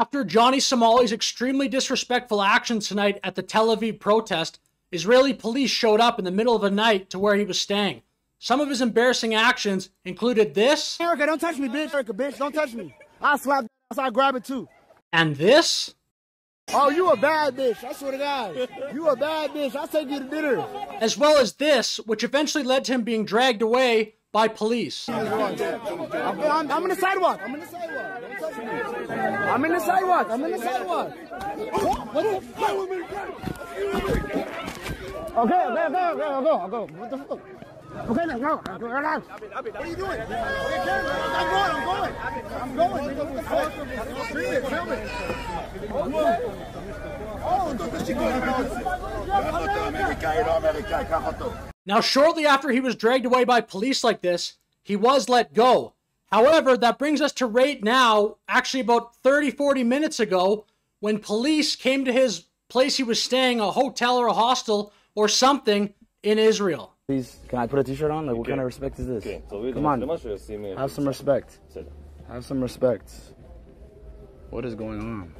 After Johnny Somali's extremely disrespectful actions tonight at the Tel Aviv protest, Israeli police showed up in the middle of the night to where he was staying. Some of his embarrassing actions included this. Erica, don't touch me, bitch. Erica, bitch, don't touch me. I'll slap I'll grab it too. And this. Oh, you a bad bitch. I swear to God. You a bad bitch. I'll take you to dinner. As well as this, which eventually led to him being dragged away by police. I'm, I'm, I'm in the sidewalk. I'm in the sidewalk. Don't touch me. I'm in the sidewalk. I'm in the sidewalk. What the fuck? Okay, okay, okay, okay, I'll go, I'll go. What the fuck? Okay, let's go. Relax. What are you doing? I'm going, I'm going. I'm going. nigga. What the fuck? Film oh, it, film it. Now, shortly after he was dragged away by police like this, he was let go. However, that brings us to right now, actually about 30, 40 minutes ago, when police came to his place he was staying, a hotel or a hostel or something in Israel. Please, can I put a t-shirt on? Like, what kind of respect is this? Come on, have some respect. Have some respect. What is going on?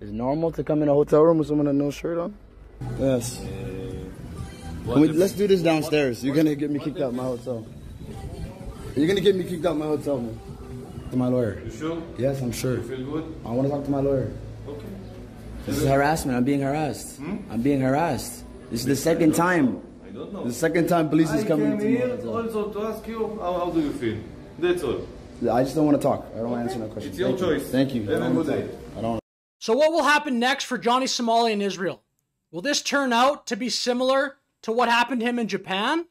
Is normal to come in a hotel room with someone with no shirt on? Yes. Can we, let's do this downstairs. You're gonna get me kicked out of my hotel. You're gonna get me kicked out of my hotel, man. To my lawyer. You sure? Yes, I'm sure. You feel good? I want to talk to my lawyer. Okay. This is harassment. I'm being harassed. Hmm? I'm being harassed. This is the second time. I don't know. The second time police is I coming came to my here also to ask you how, how do you feel. That's all. I just don't want to talk. I don't want to answer no questions. It's your Thank you. choice. Thank you. Have I a don't good day. I don't. So, what will happen next for Johnny Somali in Israel? Will this turn out to be similar to what happened to him in Japan?